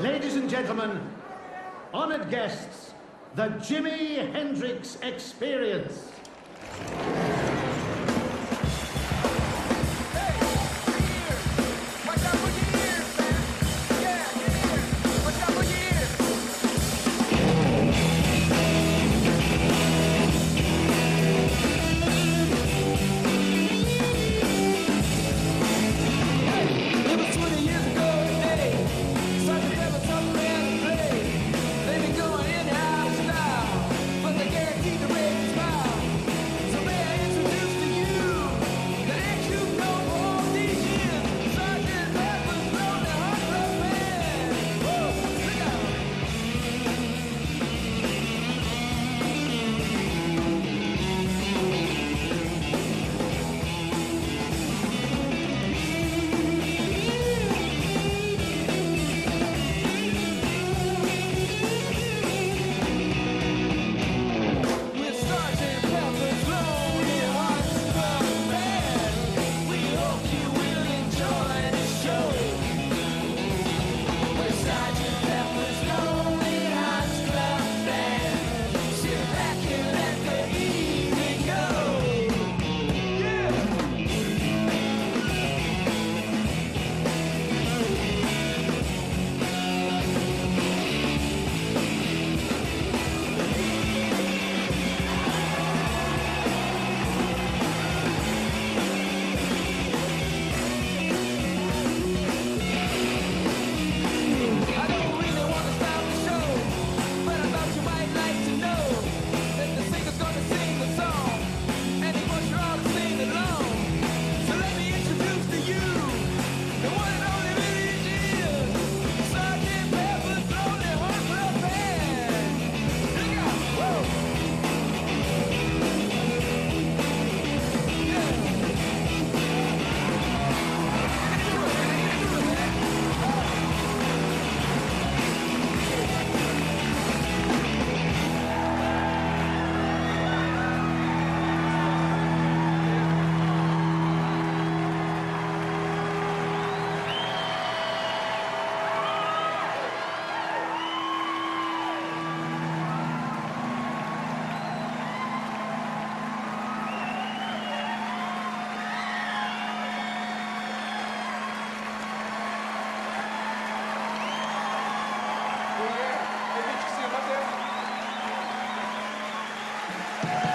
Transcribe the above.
Ladies and gentlemen, honored guests, the Jimi Hendrix Experience. エビチクス頑て